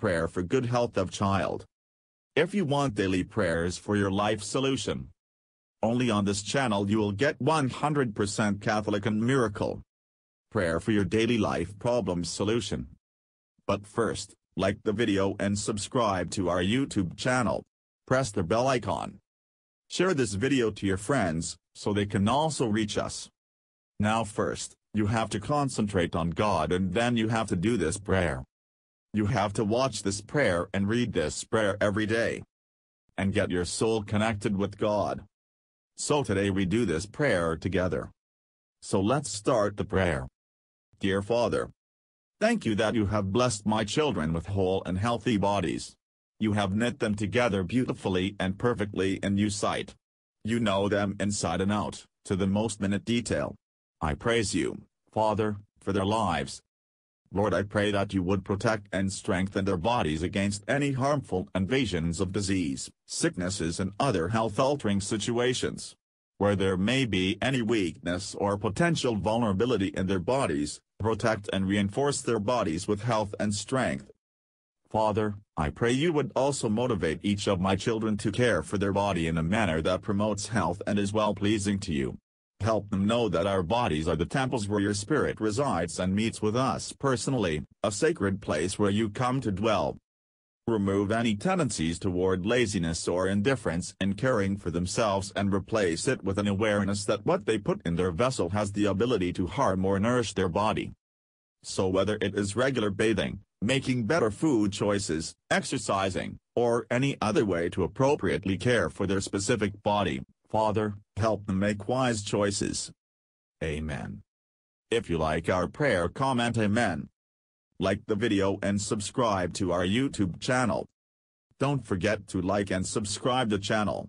prayer for good health of child. If you want daily prayers for your life solution, only on this channel you will get 100% Catholic and miracle prayer for your daily life problem solution. But first, like the video and subscribe to our YouTube channel. Press the bell icon. Share this video to your friends, so they can also reach us. Now first, you have to concentrate on God and then you have to do this prayer. You have to watch this prayer and read this prayer every day. And get your soul connected with God. So today we do this prayer together. So let's start the prayer. Dear Father, thank you that you have blessed my children with whole and healthy bodies. You have knit them together beautifully and perfectly in your sight. You know them inside and out, to the most minute detail. I praise you, Father, for their lives. Lord I pray that you would protect and strengthen their bodies against any harmful invasions of disease, sicknesses and other health-altering situations. Where there may be any weakness or potential vulnerability in their bodies, protect and reinforce their bodies with health and strength. Father, I pray you would also motivate each of my children to care for their body in a manner that promotes health and is well-pleasing to you. Help them know that our bodies are the temples where your spirit resides and meets with us personally, a sacred place where you come to dwell. Remove any tendencies toward laziness or indifference in caring for themselves and replace it with an awareness that what they put in their vessel has the ability to harm or nourish their body. So whether it is regular bathing, making better food choices, exercising, or any other way to appropriately care for their specific body, Father, help them make wise choices. Amen. If you like our prayer comment Amen like the video and subscribe to our YouTube channel. Don't forget to like and subscribe the channel.